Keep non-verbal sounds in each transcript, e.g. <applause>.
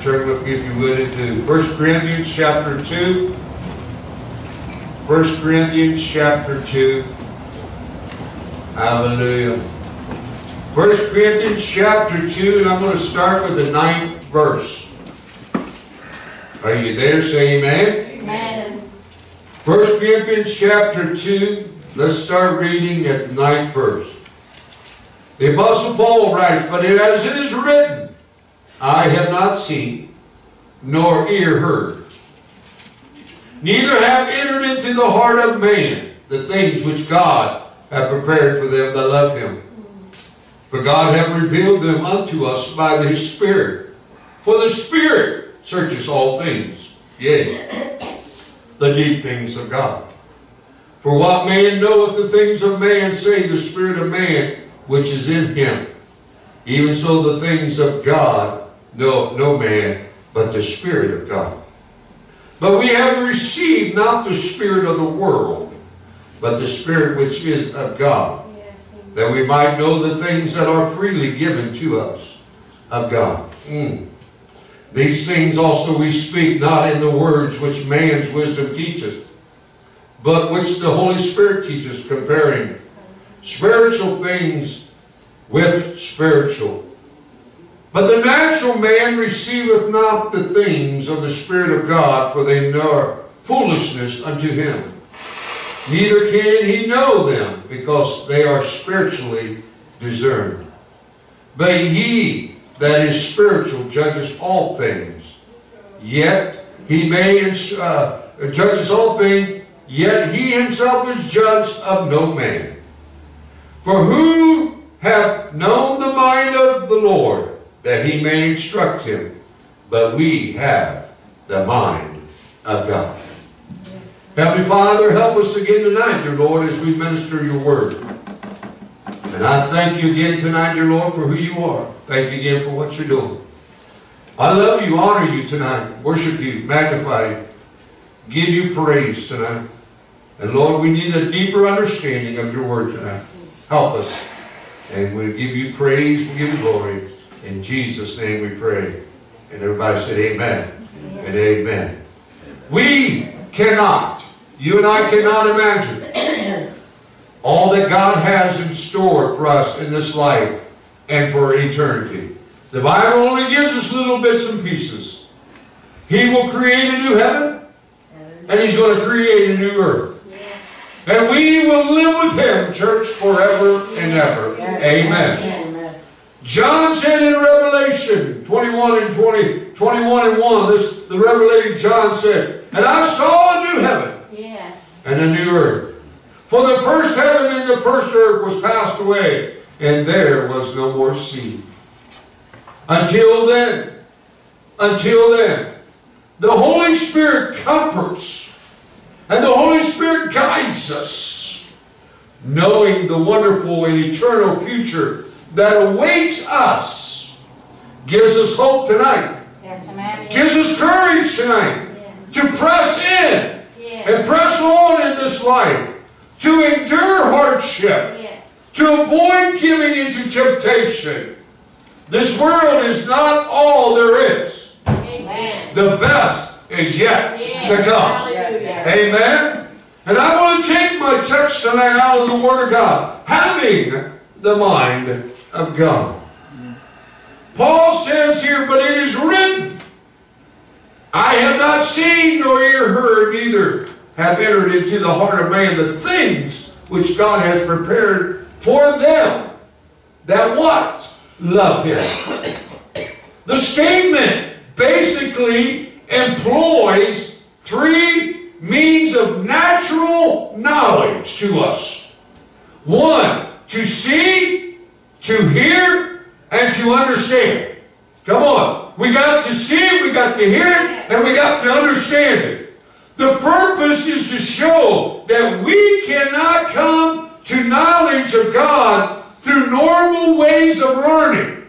turn with me, if you would, into 1 Corinthians chapter 2. 1 Corinthians chapter 2. Hallelujah. 1 Corinthians chapter 2, and I'm going to start with the ninth verse. Are you there? Say amen. Amen. 1 Corinthians chapter 2, let's start reading at the ninth verse. The Apostle Paul writes, But as it is written, not seen, nor ear heard, neither have entered into the heart of man the things which God hath prepared for them that love him. For God hath revealed them unto us by his Spirit. For the Spirit searches all things, yes, the deep things of God. For what man knoweth the things of man, save the spirit of man which is in him? Even so the things of God know no man, but the Spirit of God. But we have received not the Spirit of the world, but the Spirit which is of God, Yes. that we might know the things that are freely given to us of God. Mm. These things also we speak not in the words which man's wisdom teacheth, but which the Holy Spirit teaches, comparing spiritual things with spiritual. But the natural man receiveth not the things of the Spirit of God, for they are foolishness unto him. Neither can he know them, because they are spiritually discerned. But he that is spiritual judges all things, yet he may uh, judges all things, yet he himself is judged of no man. For who hath known the mind of the Lord, that he may instruct him? But we have the mind of God. Heavenly Father, help us again tonight, dear Lord, as we minister your word. And I thank you again tonight, dear Lord, for who you are. Thank you again for what you're doing. I love you, honor you tonight, worship you, magnify you, give you praise tonight. And Lord, we need a deeper understanding of your word tonight. Help us. And we give you praise, we give you glory. In Jesus' name we pray. And everybody said amen, and amen. We cannot, you and I cannot imagine all that God has in store for us in this life and for eternity. The Bible only gives us little bits and pieces. He will create a new heaven, and He's going to create a new earth. And we will live with Him, church, forever and ever. Amen. John said in Revelation 21 and 20, 21 and 1, this, the Revelator John said, And I saw a new heaven Yes. and a new earth. For the first heaven and the first earth was passed away, and there was no more sea. Until then, until then, the Holy Spirit comforts, and the Holy Spirit guides us, knowing the wonderful and eternal future that awaits us, gives us hope tonight, Yes, amen. gives us courage tonight Yes. to press in Yes. and press on in this life, to endure hardship, Yes. to avoid giving into temptation. This world is not all there is. Amen. The best is yet to come. Amen. And I want to take my text tonight out of the Word of God, having the mind of God. Paul says here, but it is written, I have not seen nor ear heard, neither have entered into the heart of man the things which God has prepared for them that what? Love Him. The statement basically employs three means of natural knowledge to us. One, to see, to hear, and to understand. Come on. We got to see it, we got to hear it, and we got to understand it. The purpose is to show that we cannot come to knowledge of God through normal ways of learning.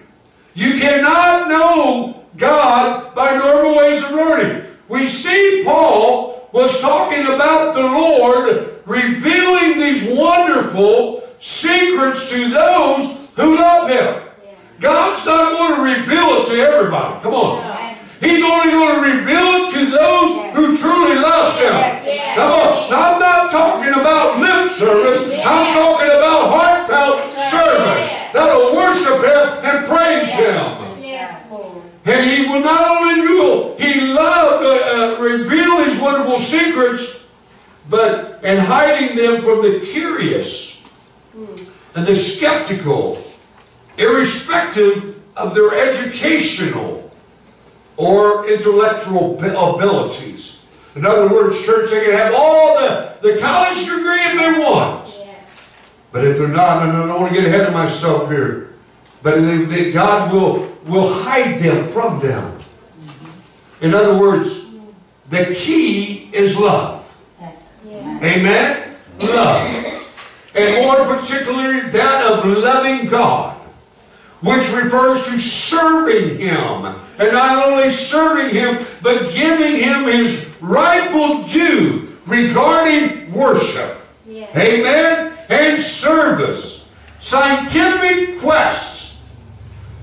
You cannot know God by normal ways of learning. We see Paul was talking about the Lord revealing these wonderful secrets to those who love Him. God's not going to reveal it to everybody. Come on. He's only going to reveal it to those who truly love Him. Come on. Now, I'm not talking about lip service. I'm talking about heartfelt service. That'll worship Him and praise Him. And He will not only do, He loved to uh, reveal His wonderful secrets, but and hiding them from the curious and they're skeptical, irrespective of their educational or intellectual abilities. In other words, church, they can have all the, the college degree if they want. But if they're not, and I don't want to get ahead of myself here, but they, they, God will, will hide them from them. In other words, the key is love. Yes. Amen. Amen? Love. And more particularly that of loving God, which refers to serving Him. And not only serving Him, but giving Him His rightful due regarding worship. Amen? And service. Scientific quest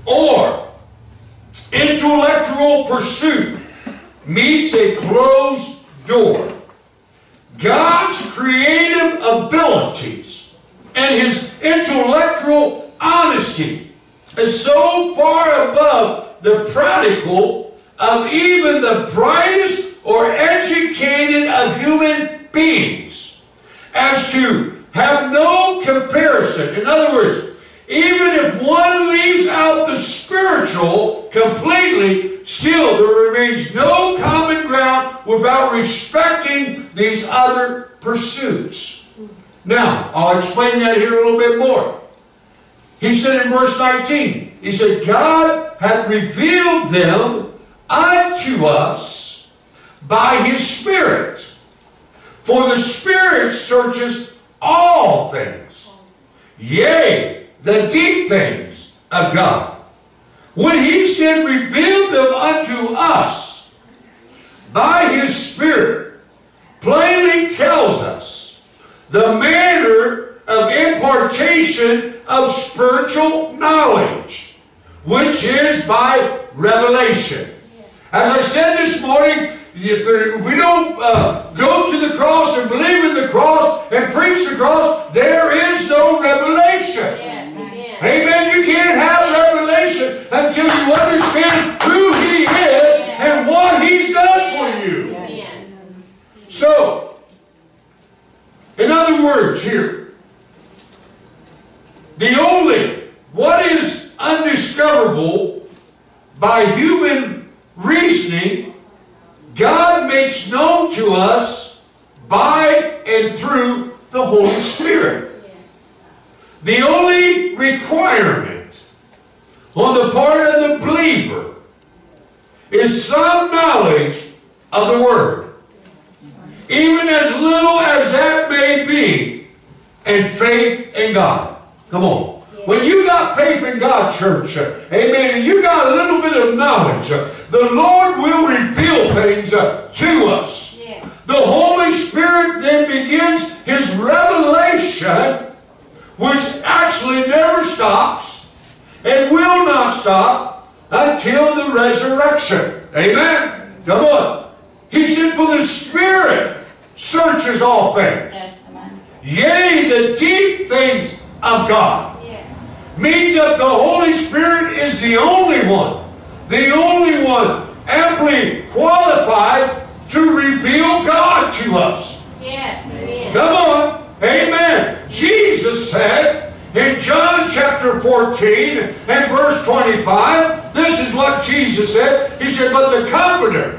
or intellectual pursuit meets a closed door. God's creative abilities and his intellectual honesty is so far above the practical of even the brightest or educated of human beings as to have no comparison. In other words, even if one leaves out the spiritual completely, still there remains no common ground without respecting these other pursuits. Now, I'll explain that here a little bit more. He said in verse 19, he said, God hath revealed them unto us by his Spirit. For the Spirit searches all things, yea, the deep things of God. When he said, revealed them unto us by his Spirit, plainly tells us the impartation of spiritual knowledge, which is by revelation. As I said this morning, if we don't uh, go to the cross and believe in the cross and preach the cross, there is no revelation. Amen. You can't have revelation until you understand who He is and what He's done for you. So, in other words, here, the only, what is undiscoverable by human reasoning, God makes known to us by and through the Holy Spirit. The only requirement on the part of the believer is some knowledge of the Word. Even as little as that may be, and faith in God. Come on. When you got faith in God, church, amen, and you got a little bit of knowledge, the Lord will reveal things to us. The Holy Spirit then begins His revelation, which actually never stops and will not stop until the resurrection. Amen? Come on. He said, For the Spirit searches all things. Yes, amen. Yea, the deep things of God. Means that the Holy Spirit is the only one, the only one amply qualified to reveal God to us. Yes. Come on. Amen. Jesus said in John chapter 14 and verse 25, this is what Jesus said. He said, But the Comforter,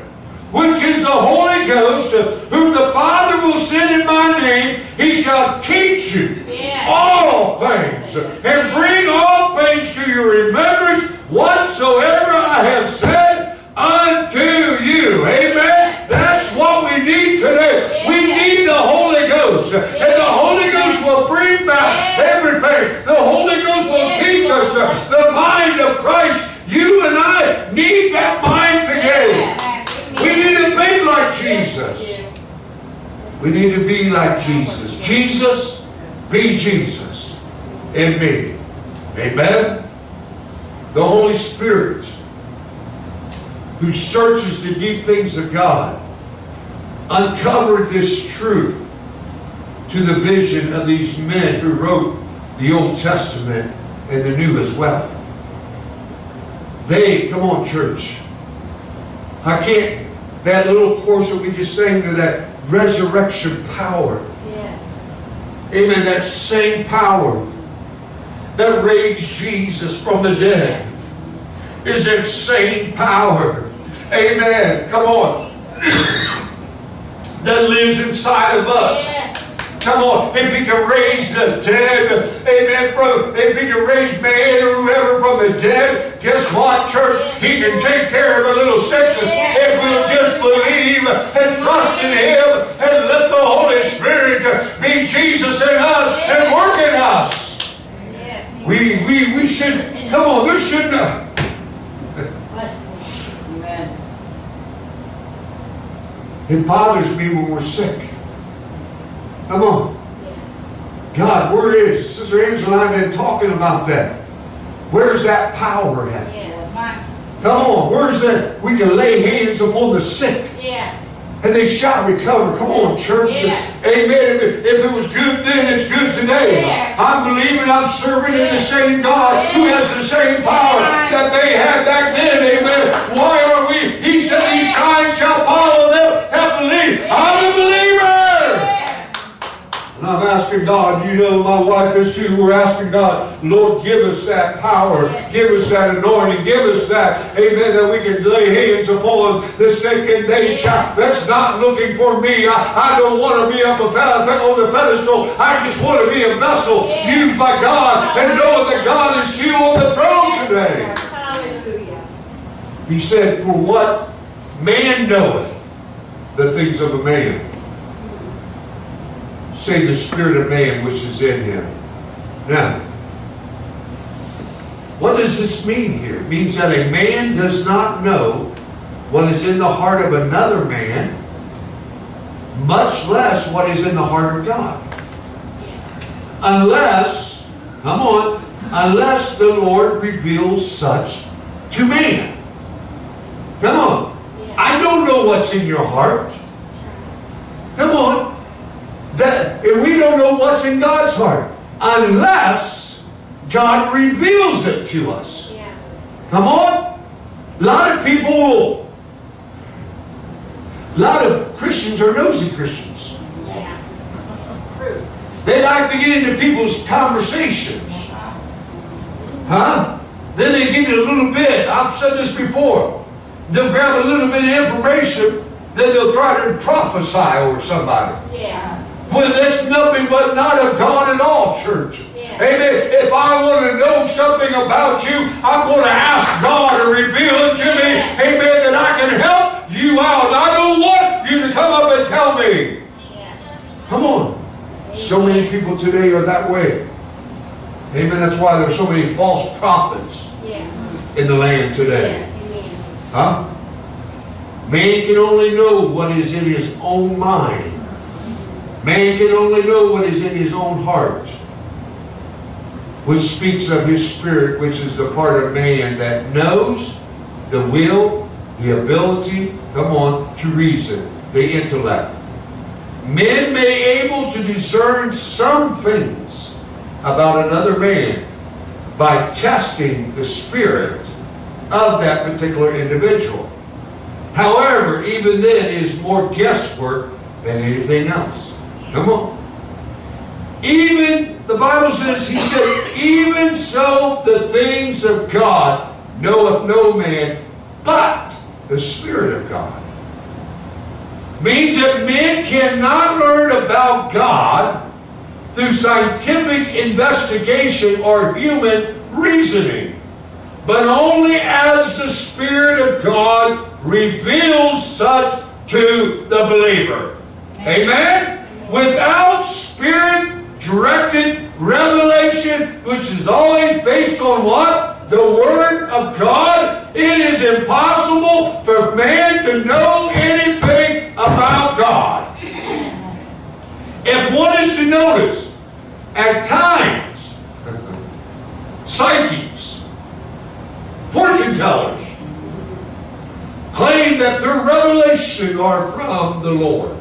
which is the Holy Ghost, whom the Father will send in my name, he shall teach you all things and bring all things to your remembrance whatsoever I have said unto you. Amen. That's what we need today. We need the Holy Ghost. And the Holy Ghost will bring back everything. The Holy Ghost will teach us the mind of Christ. You and I need that mind today. Jesus. We need to be like Jesus. Jesus, be Jesus in me. Amen? The Holy Spirit who searches the deep things of God uncovered this truth to the vision of these men who wrote the Old Testament and the New as well. They, come on church, I can't that little portion we just sang there, that resurrection power. Yes. Amen. That same power that raised Jesus from the dead is that same power. Amen. Come on. <coughs> that lives inside of us. Yes. Come on, if he can raise the dead, amen, from, if he can raise man or whoever from the dead, guess what, church? He can take care of a little sickness if we'll just believe and trust in him and let the Holy Spirit be Jesus in us and work in us. We, we, we should, come on, there should not. It bothers me when we're sick. Come on. God, where is, Sister Angela and I have been talking about that. Where's that power at? Yes. Come on, where's that? We can lay hands upon the sick Yeah. and they shall recover. Come on, church. Yes. Amen. If it, if it was good then, it's good today. Yes. I'm believing I'm serving in the same God who has the same power that they had back then. Amen. Why asking God, you know, my wife is too, we're asking God, Lord, give us that power, Yes. give us that anointing, give us that, amen, that we can lay hands upon the sick and they shall. That's not looking for me. I, I don't want to be up a, pe- on the pedestal. I just want to be a vessel Yes. used by God and know that God is still on the throne today. Hallelujah. He said, for what man knoweth the things of a man, save the spirit of man which is in him. Now, what does this mean here? It means that a man does not know what is in the heart of another man, much less what is in the heart of God. Unless, come on, unless the Lord reveals such to man. Come on. I don't know what's in your heart. Come on. That if we don't know what's in God's heart, unless God reveals it to us. Yeah. Come on. A lot of people will. A lot of Christians are nosy Christians. Yes. True. <laughs> They like to get into people's conversations. Huh? Then they give you a little bit. I've said this before. They'll grab a little bit of information, then they'll try to prophesy over somebody. Yeah. Well, that's nothing but not of God at all, church. Yeah. Amen. If I want to know something about you, I'm going to ask God to reveal it to me. Yeah. Amen. That I can help you out. I don't want you to come up and tell me. Yes. Come on. So many people today are that way. Amen. That's why there's so many false prophets Yeah. in the land today. Yes. Huh? Man can only know what is in his own mind. Man can only know what is in his own heart. Which speaks of his spirit, which is the part of man that knows the will, the ability, come on, to reason, the intellect. Men may be able to discern some things about another man by testing the spirit of that particular individual. However, even then is more guesswork than anything else. Come on. Even, the Bible says, he said, even so the things of God knoweth no man but the Spirit of God. Means that men cannot learn about God through scientific investigation or human reasoning, but only as the Spirit of God reveals such to the believer. Amen? Without Spirit directed revelation, which is always based on what? The Word of God, it is impossible for man to know anything about God. If one is to notice, at times, psychics, fortune tellers, claim that their revelation are from the Lord.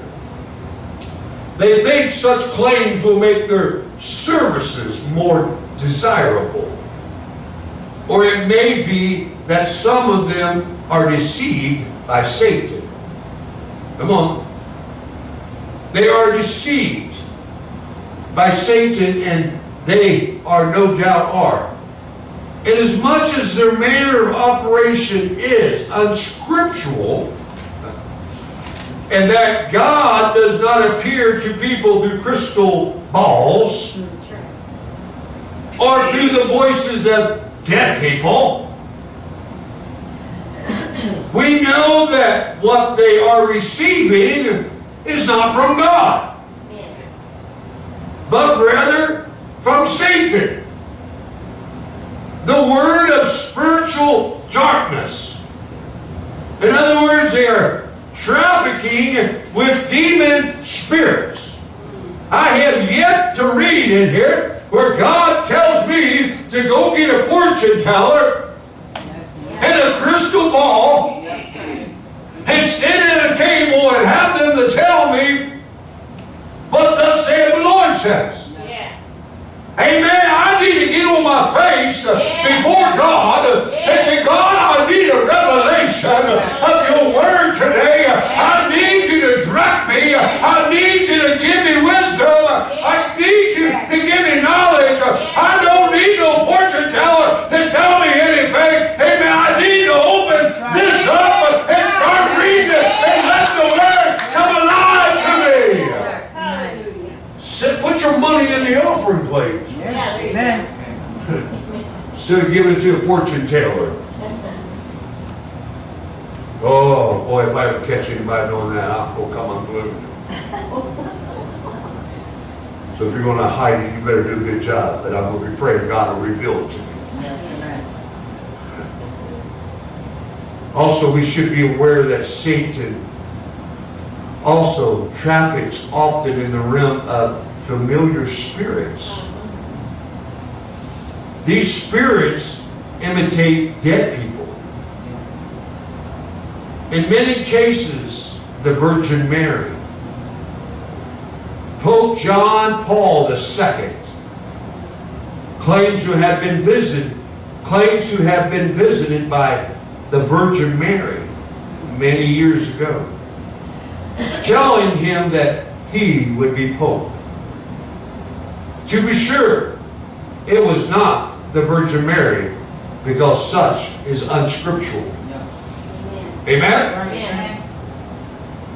They think such claims will make their services more desirable. Or it may be that some of them are deceived by Satan. Come on. They are deceived by Satan and they are no doubt are. Inasmuch as their manner of operation is unscriptural, and that God does not appear to people through crystal balls or through the voices of dead people, we know that what they are receiving is not from God, but rather from Satan. The word of spiritual darkness. In other words, they are trafficking with demon spirits. I have yet to read in here where God tells me to go get a fortune teller and a crystal ball and stand at a table and have them to tell me what thus saith the Lord says. Amen. I need to get on my face uh, before God and say, God, I need a revelation of it to a fortune teller. Oh, boy, if I ever catch anybody doing that, I'll gonna come unglued. So if you're gonna hide it, you better do a good job, but I'm gonna be praying God will reveal it to me. Also, we should be aware that Satan also traffics often in the realm of familiar spirits. Uh-huh. These spirits imitate dead people. In many cases, the Virgin Mary. Pope John Paul II claims to have been visited, claims to have been visited by the Virgin Mary many years ago, telling him that he would be Pope. To be sure, it was not the Virgin Mary because such is unscriptural. Amen?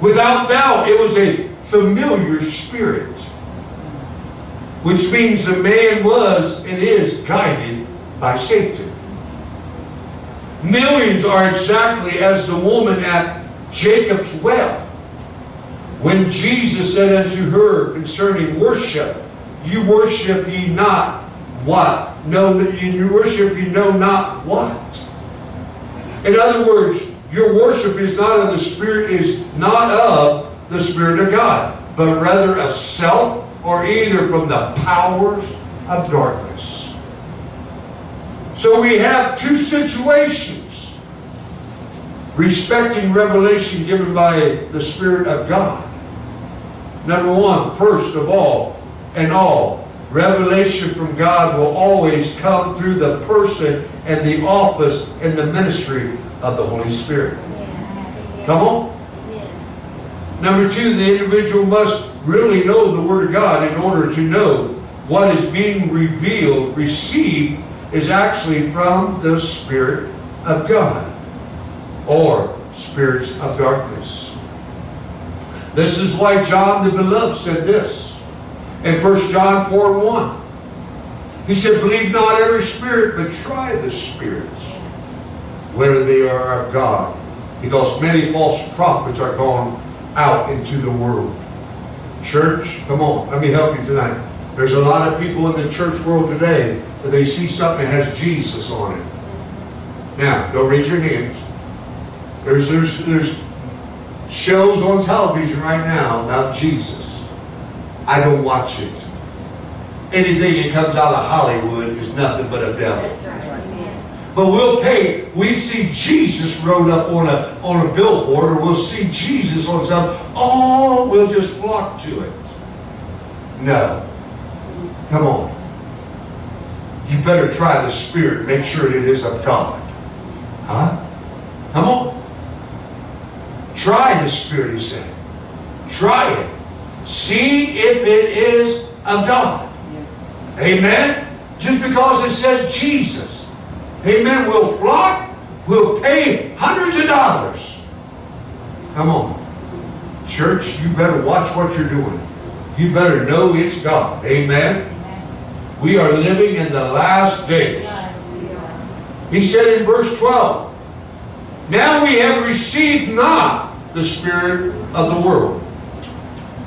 Without doubt, it was a familiar spirit, which means the man was and is guided by Satan. Millions are exactly as the woman at Jacob's well. When Jesus said unto her concerning worship, You worship ye not what? No, you worship you know not what. In other words, your worship is not of the Spirit, is not of the Spirit of God, but rather of self or either from the powers of darkness. So we have two situations respecting revelation given by the Spirit of God. Number one, first of all and all, revelation from God will always come through the person and the office and the ministry of the Holy Spirit. Come on. Number two, the individual must really know the Word of God in order to know what is being revealed, received, is actually from the Spirit of God or spirits of darkness. This is why John the Beloved said this in 1 John 4 and 1. He said, Believe not every spirit, but try the spirits, whether they are of God. Because many false prophets are gone out into the world. Church, come on, let me help you tonight. There's a lot of people in the church world today that they see something that has Jesus on it. Now, don't raise your hands. There's, there's, there's shows on television right now about Jesus. I don't watch it. Anything that comes out of Hollywood is nothing but a devil. Right. But we'll pay, we see Jesus wrote up on a, on a billboard, or we'll see Jesus on something, oh, we'll just flock to it. No. Come on. You better try the Spirit, make sure it is of God. Huh? Come on. Try the Spirit, he said. Try it. See if it is of God. Yes. Amen? Just because it says Jesus. Amen. We'll flock. We'll pay hundreds of dollars. Come on. Church, you better watch what you're doing. You better know it's God. Amen. We are living in the last days. He said in verse 12, Now we have received not the Spirit of the world.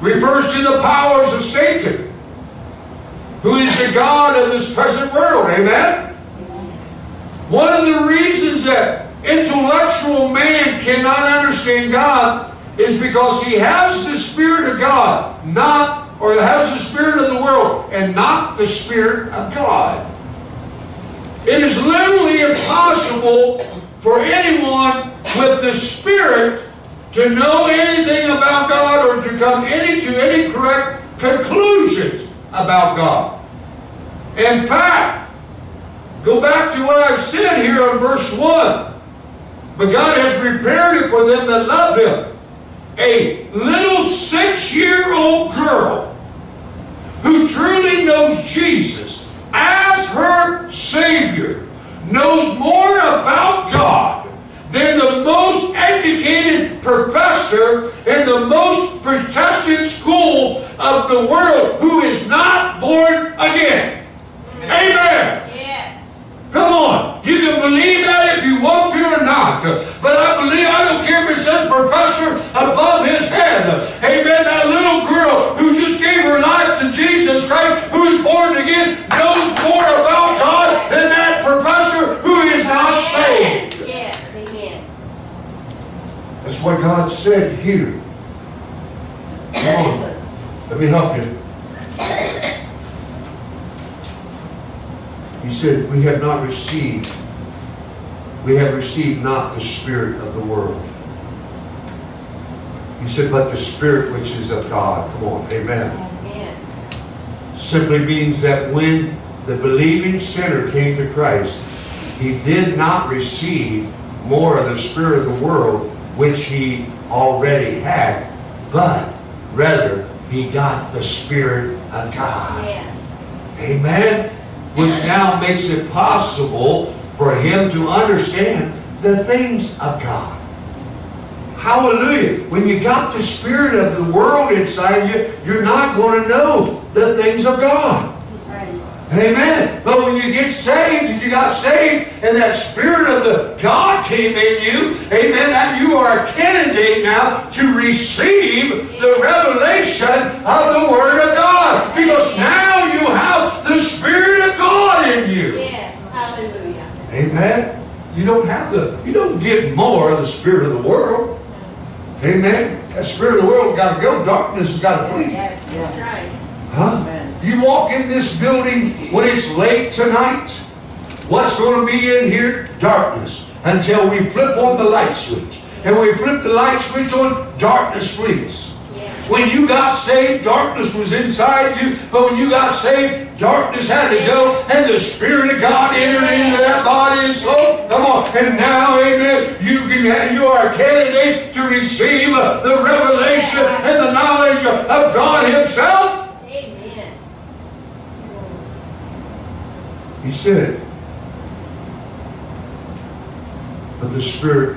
Refers to the powers of Satan, who is the God of this present world. Amen? One of the reasons that intellectual man cannot understand God is because he has the Spirit of God, not, or has the Spirit of the world, and not the Spirit of God. It is literally impossible for anyone with the Spirit to know anything about God or to come any to any correct conclusions about God. In fact, go back to what I've said here in verse 1. But God has prepared it for them that love Him. A little six-year-old girl who truly knows Jesus as her Savior knows more about God than the most educated in the most protestant school of the world who is not born again. Amen. Yes. Come on. You can believe that if you want to or not. But I believe, I don't care if it says professor above his head. Amen. That little girl who just gave her life to Jesus Christ, who is born again, knows more about God than that professor who is not saved. Yes. Amen. That's what God said here. Come on. Let me help you. He said, We have not received, we have received not the Spirit of the world. He said, But the Spirit which is of God. Come on, amen. Amen. Simply means that when the believing sinner came to Christ, he did not receive more of the Spirit of the world, which he already had, but rather he got the Spirit of God. Yes. Amen? Which now makes it possible for him to understand the things of God. Hallelujah. When you got the spirit of the world inside you, you're not going to know the things of God. That's right. Amen. But when you get saved, and you got saved, and that spirit of the God came in you, amen, that you are a candidate now to receive the revelation of the Word of God. Because now you have the Spirit of God in you. Yes. Hallelujah. Amen. You don't have the, you don't get more of the spirit of the world. Amen. That spirit of the world got to go. Darkness has got to flee. Yes. That's right. Huh? Amen. You walk in this building when it's late tonight. What's going to be in here? Darkness. Until we flip on the light switch. And when we flip the light switch on, darkness flees. When you got saved, darkness was inside you. But when you got saved, darkness had to go, and the Spirit of God entered into that body and soul. Come on, and now, Amen. You can have, you are a candidate to receive the revelation and the knowledge of God Himself. Amen. He said, but the Spirit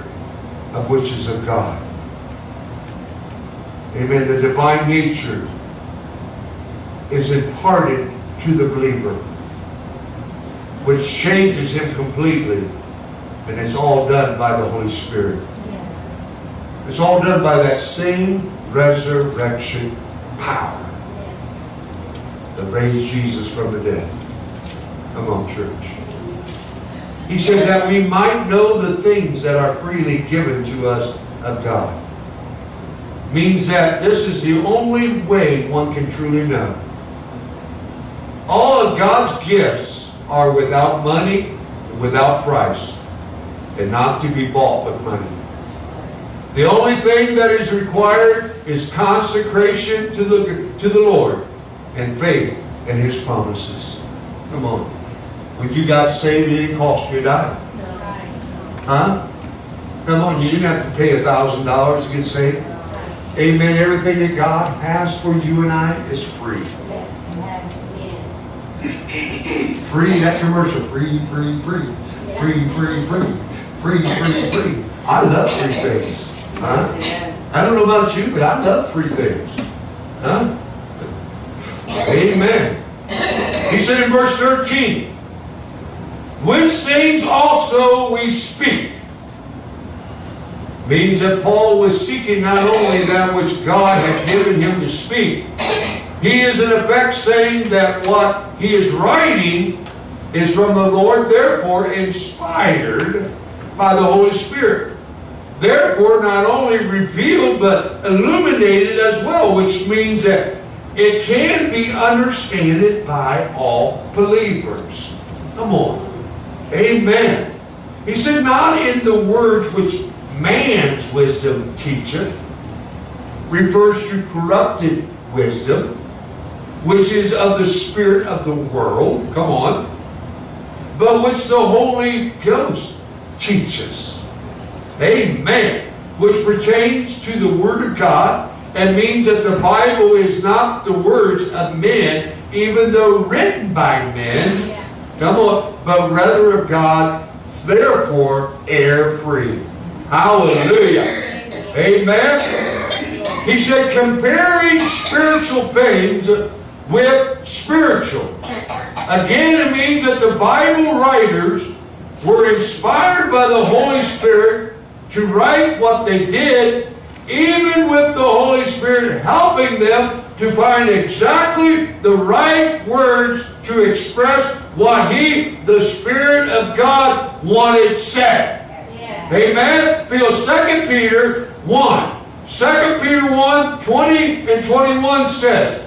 of which is of God. Amen. The divine nature is imparted to the believer, which changes him completely. And it's all done by the Holy Spirit. Yes. It's all done by that same resurrection power Yes. that raised Jesus from the dead. Come on, church. He said that we might know the things that are freely given to us of God. means that this is the only way one can truly know. All of God's gifts are without money, without price, and not to be bought with money. The only thing that is required is consecration to the, to the Lord and faith in His promises. Come on. When you got saved, it didn't cost you a dime. Huh? Come on, you didn't have to pay a thousand dollars to get saved. Amen. Everything that God has for you and I is free. Free, that commercial, free, free, free. Free, free, free. Free, free, free. I love free things. Huh? I don't know about you, but I love free things. Huh? Amen. He said in verse 13, which things also we speak. Means that Paul was seeking not only that which God had given him to speak, he is in effect saying that what he is writing is from the Lord, therefore inspired by the Holy Spirit. Therefore, not only revealed, but illuminated as well, which means that it can be understood by all believers. Come on. Amen. He said, not in the words which man's wisdom teacheth, refers to corrupted wisdom, which is of the spirit of the world. Come on. But which the Holy Ghost teaches. Amen. Which pertains to the Word of God and means that the Bible is not the words of men, even though written by men. Come on, but rather of God, therefore air free. Hallelujah. Amen. He said, comparing spiritual things with spiritual. Again, it means that the Bible writers were inspired by the Holy Spirit to write what they did, even with the Holy Spirit helping them to find exactly the right words to express what He, the Spirit of God, wanted said. Yes. Amen. Feel 2 Peter 1. 2 Peter 1, 20 and 21 says,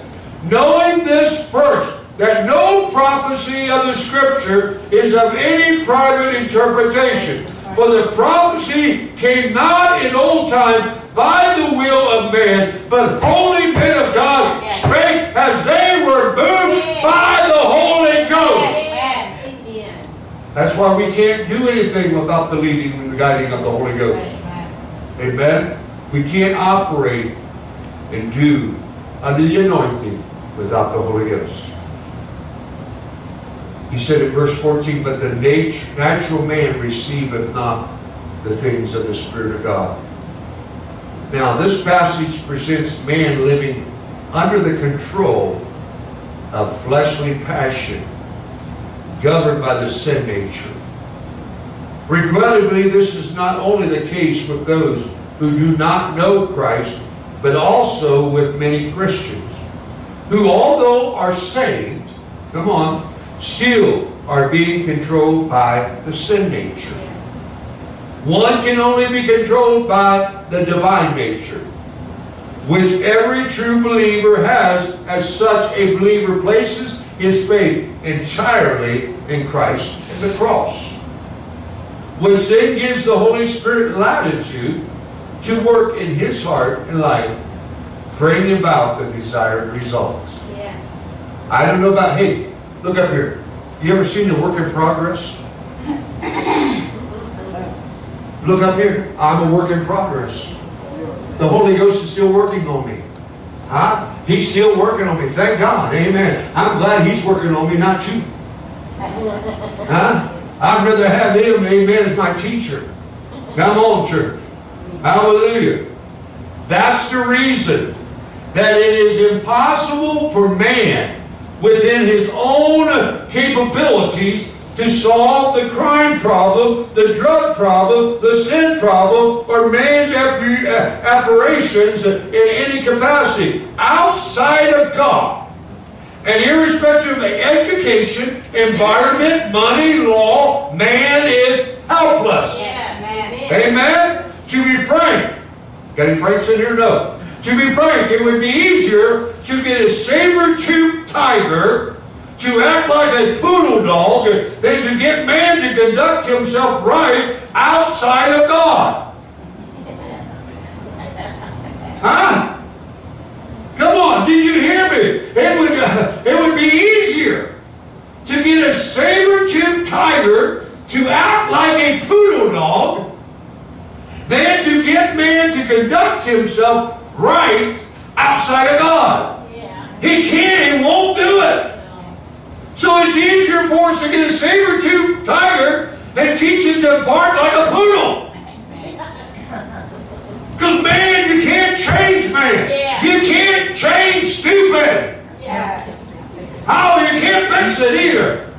Knowing this first, that no prophecy of the Scripture is of any private interpretation. For the prophecy came not in old time by the will of man, but holy men of God spake as they were moved by the Holy Ghost. That's why we can't do anything without the leading and the guiding of the Holy Ghost. Amen. We can't operate and do under the anointing without the Holy Ghost. He said in verse 14, But the nat- natural man receiveth not the things of the Spirit of God. Now, this passage presents man living under the control of fleshly passion, governed by the sin nature. Regrettably, this is not only the case with those who do not know Christ, but also with many Christians, who although are saved, come on, still are being controlled by the sin nature. One can only be controlled by the divine nature, which every true believer has, as such a believer places his faith entirely in Christ and the cross, which then gives the Holy Spirit latitude to work in his heart and life, bringing about the desired results. Yes. I don't know about, hey, look up here. You ever seen a work in progress? <laughs> Look up here. I'm a work in progress. The Holy Ghost is still working on me. Huh? He's still working on me. Thank God. Amen. I'm glad He's working on me, not you. Huh? I'd rather have Him, amen, as my teacher. Come on, church. Hallelujah. That's the reason that it is impossible for man within his own capabilities to solve the crime problem, the drug problem, the sin problem, or man's app- uh, aberrations in any capacity outside of God. And irrespective of the education, environment, money, law, man is helpless. Yes. Amen. Amen? To be frank. Got any franks in here? No. To be frank, it would be easier to get a saber-toothed tiger to act like a poodle dog than to get man to conduct himself right outside of God. Huh? On, did you hear me? It would, uh, <laughs> it would be easier to get a saber-toothed tiger to act like a poodle dog than to get man to conduct himself right outside of God. Yeah. He can't, he won't do it. So it's easier for us to get a saber-toothed tiger and teach it to bark like a poodle. Because man, you can't change man. Yeah. You can't change stupid. Yeah. How? You can't fix it either.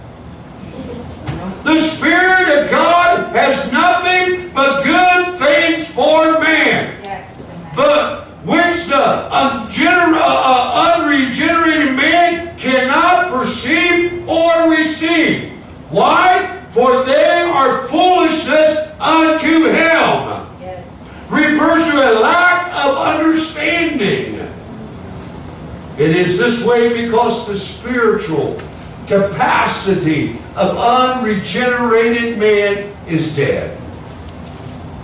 The Spirit of God has nothing but good things for man. Yes. But which the ungener- uh, unregenerated man cannot perceive or receive. Why? For they are foolishness unto him. Yes. Refers to a lack of understanding. It is this way because the spiritual capacity of unregenerated man is dead.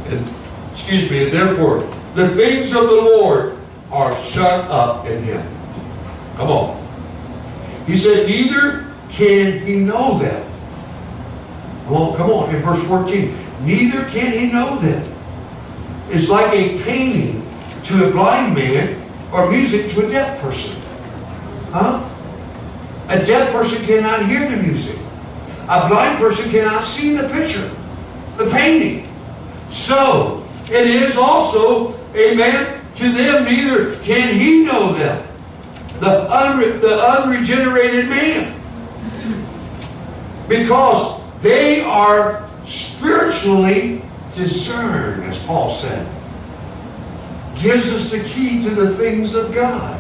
And, excuse me, and therefore the things of the Lord are shut up in him. Come on. He said, neither can he know them. Well, come on, in verse 14. Neither can he know them. It's like a painting to a blind man or music to a deaf person. Huh? A deaf person cannot hear the music. A blind person cannot see the picture, the painting. So, it is also, amen, to them neither can he know them. The, unre- the unregenerated man. Because they are spiritually discerned, as Paul said. Gives us the key to the things of God.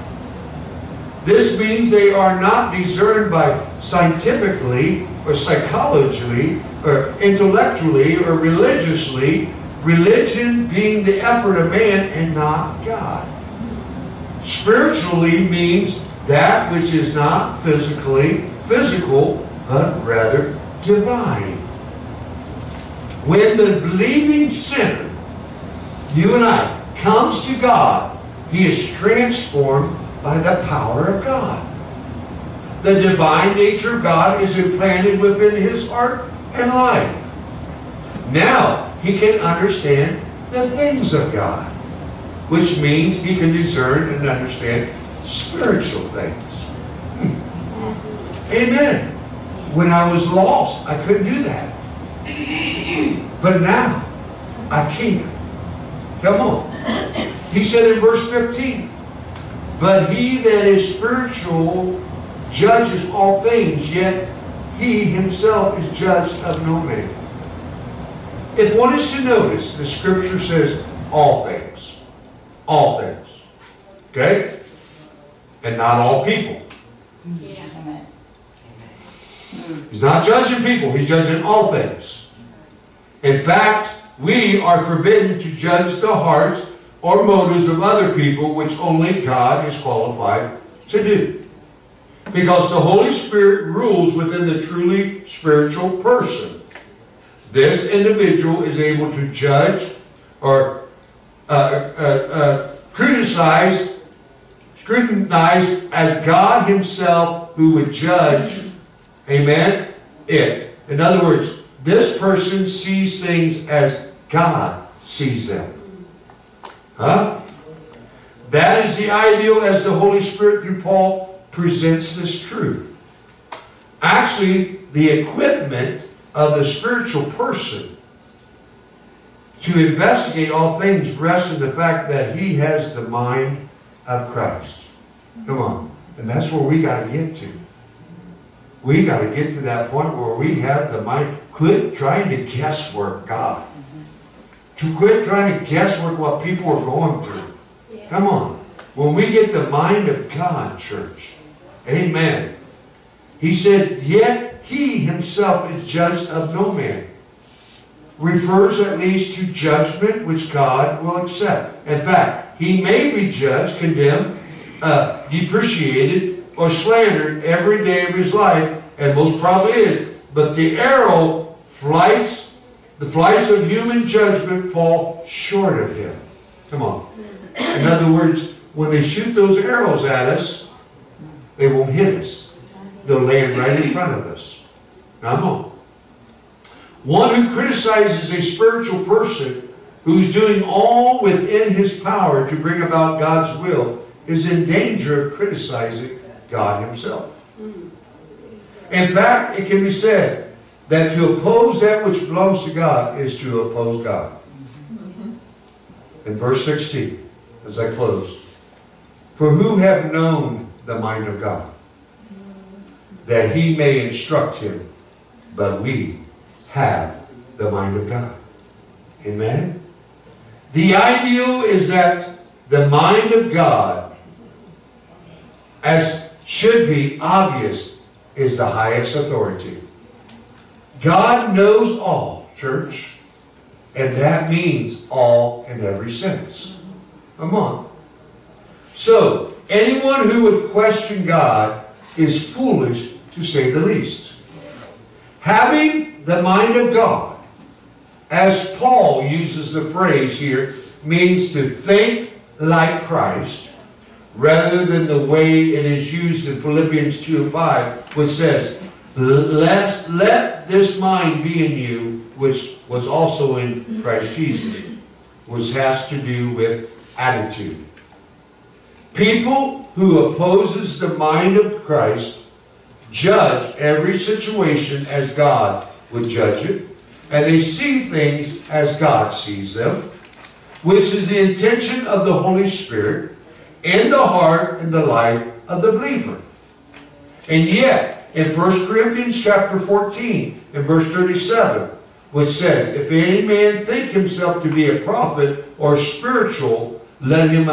This means they are not discerned by scientifically or psychologically or intellectually or religiously, religion being the effort of man and not God. Spiritually means that which is not physically physical, but rather divine. When the believing sinner, you and I, comes to God, he is transformed by the power of God. The divine nature of God is implanted within his heart and life. Now he can understand the things of God, which means he can discern and understand spiritual things. Hmm. Amen. When I was lost, I couldn't do that. But now, I can. Come on. He said in verse 15, But he that is spiritual judges all things, yet he himself is judged of no man. If one is to notice, the scripture says all things. All things. Okay? And not all people. He's not judging people, he's judging all things. In fact, we are forbidden to judge the hearts or motives of other people, which only God is qualified to do. Because the Holy Spirit rules within the truly spiritual person. This individual is able to judge or uh, uh, uh, criticize, scrutinize as God Himself who would judge Amen? It. In other words, this person sees things as God sees them. Huh? That is the ideal as the Holy Spirit through Paul presents this truth. Actually, the equipment of the spiritual person to investigate all things rests in the fact that he has the mind of Christ. Come on. And that's where we got to get to. We got to get to that point where we have the mind. Quit trying to guesswork God. To quit trying to guesswork what people are going through. Come on. When we get the mind of God, church, amen. He said, yet he himself is judged of no man. Refers at least to judgment which God will accept. In fact, he may be judged, condemned, uh, depreciated, or slandered every day of his life, and most probably is. But the arrow flights, the flights of human judgment fall short of him. Come on. In other words, when they shoot those arrows at us, they won't hit us. They'll land right in front of us. Come on. One who criticizes a spiritual person who's doing all within his power to bring about God's will is in danger of criticizing God himself. In fact, it can be said that to oppose that which belongs to God is to oppose God. In verse 16, as I close, for who have known the mind of God, that he may instruct him, but we have the mind of God. Amen? The ideal is that the mind of God, as should be obvious, is the highest authority. God knows all, church, and that means all in every sense. On. So, anyone who would question God is foolish to say the least. Having the mind of God, as Paul uses the phrase here, means to think like Christ, rather than the way it is used in Philippians 2 and 5, which says, let, let this mind be in you, which was also in Christ Jesus, which has to do with attitude. People who opposes the mind of Christ judge every situation as God would judge it, and they see things as God sees them, which is the intention of the Holy Spirit in the heart and the life of the believer. And yet, in 1 Corinthians chapter 14, in verse 37, which says, If any man think himself to be a prophet or spiritual, let him,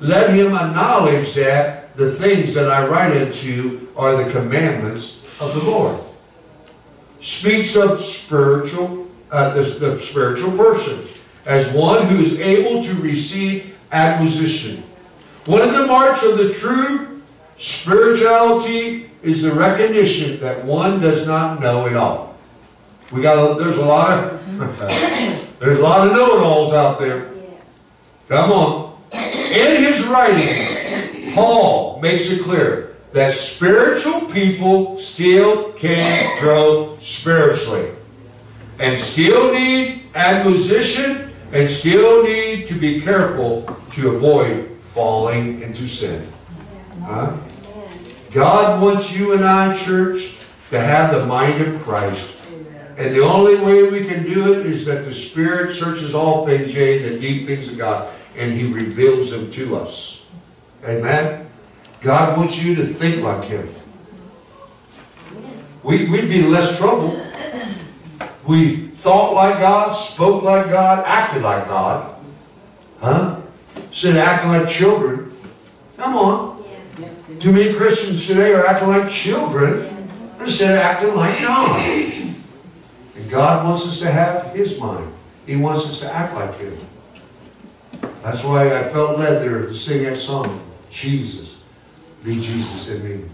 let him acknowledge that the things that I write unto you are the commandments of the Lord. Speaks of spiritual, uh, the, the spiritual person as one who is able to receive acquisition. One of the marks of the true spirituality is the recognition that one does not know it all. We got a, there's a lot of <laughs> there's a lot of know-it-alls out there. Yes. Come on. In his writing, Paul makes it clear that spiritual people still can grow spiritually and still need admonition and still need to be careful to avoid falling into sin. Huh? Amen. God wants you and I, church, to have the mind of Christ. And the only way we can do it is that the Spirit searches all things, yea, the deep things of God, and He reveals them to us. Amen? God wants you to think like Him. We, we'd be less trouble. We thought like God, spoke like God, acted like God. Huh? Instead of acting like children. Come on. Too many Christians today are acting like children instead of acting like God. And God wants us to have His mind. He wants us to act like Him. That's why I felt led there to sing that song, Jesus, be Jesus in me.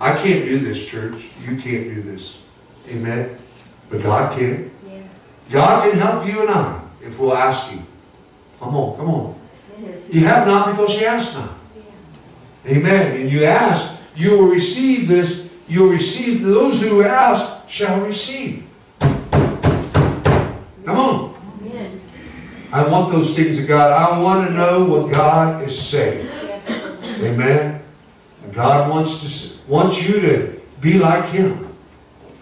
I can't do this, church. You can't do this. Amen? But God can. Yes. God can help you and I if we'll ask Him. Come on, come on. Yes. You have not because you ask not. Amen. And you ask, you will receive this. You'll receive, those who ask shall receive. Come on. Amen. I want those things of God. I want to know what God is saying. Yes. Amen. And God wants to wants you to be like Him.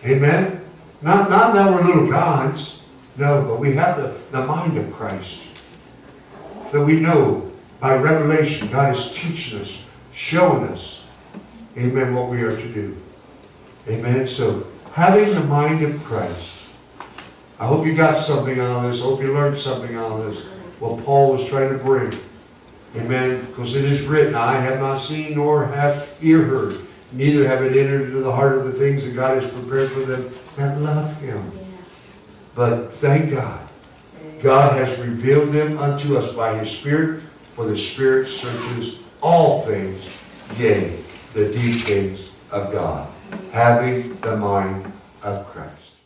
Amen. Not, not that we're little gods. No, but we have the, the mind of Christ. That we know by revelation, God is teaching us, showing us, amen, what we are to do. Amen. So, having the mind of Christ. I hope you got something out of this. I hope you learned something out of this. What Paul was trying to bring. Amen. Because it is written, I have not seen nor have ear heard, neither have it entered into the heart of the things that God has prepared for them that love Him. But thank God, God has revealed them unto us by His Spirit For the Spirit searches all things, yea, the deep things of God, having the mind of Christ.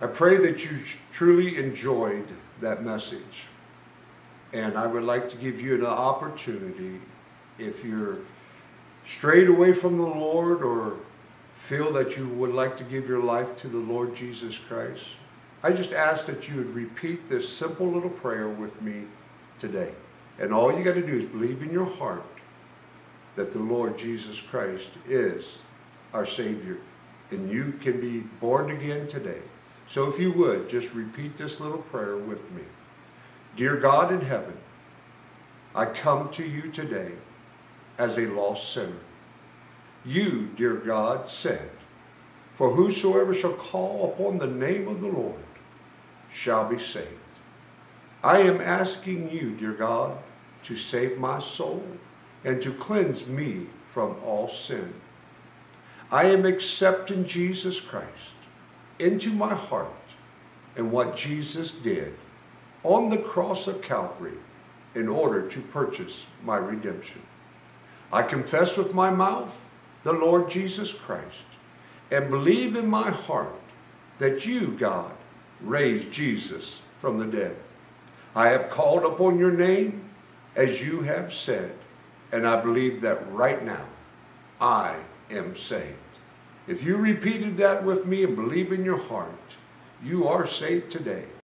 I pray that you truly enjoyed that message. And I would like to give you an opportunity if you're strayed away from the Lord or feel that you would like to give your life to the Lord Jesus Christ. I just ask that you would repeat this simple little prayer with me today. And all you got to do is believe in your heart that the Lord Jesus Christ is our Savior. And you can be born again today. So if you would, just repeat this little prayer with me. Dear God in heaven, I come to you today as a lost sinner. You, dear God, said, For whosoever shall call upon the name of the Lord shall be saved. I am asking you, dear God, to save my soul and to cleanse me from all sin. I am accepting Jesus Christ into my heart and what Jesus did on the cross of Calvary in order to purchase my redemption. I confess with my mouth the Lord Jesus Christ and believe in my heart that you, God, raised Jesus from the dead. I have called upon your name as you have said, and I believe that right now I am saved. If you repeated that with me and believe in your heart, you are saved today.